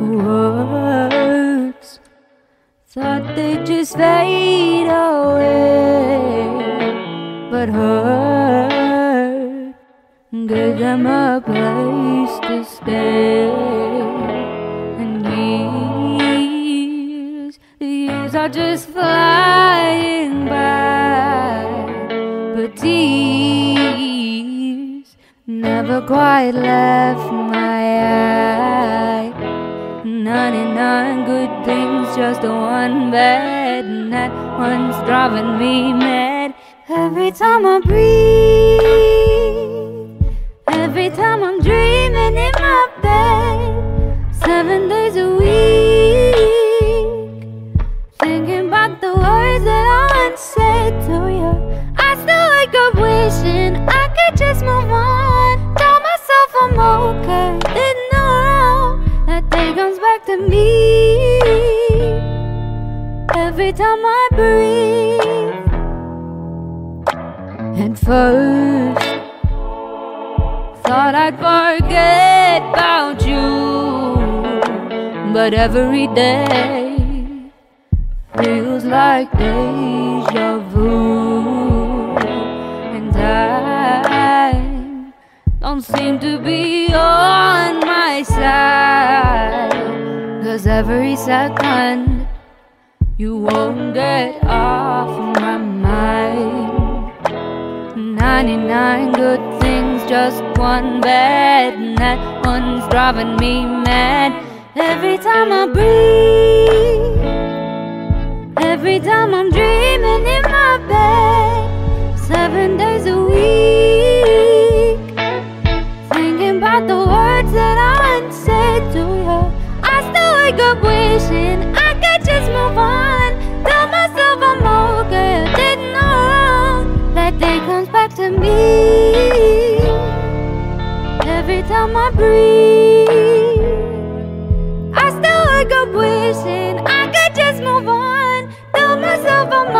words thought they'd just fade away, but hurt gave them a place to stay. And years, the years are just flying by, but tears never quite left my eyes. 99 good things, just the one bad, and that one's driving me mad. Every time I breathe, every time I'm dreaming in my bed, seven days a week, thinking about the words that I once said to you. I still wake up wishing I could just move on. Tell myself I'm okay, that day comes back to me every time I breathe. At first, thought I'd forget about you, but every day feels like deja vu, and time don't seem to be on my side. Cause every second you won't get off my mind. 99 good things, just one bad, and that one's driving me mad. Every time I breathe, every time I'm dreaming in my bed, seven days a week, thinking about the words that I said to you. I still wake up wishing Breathe. I still wake up wishing I could just move on. Tell myself I'm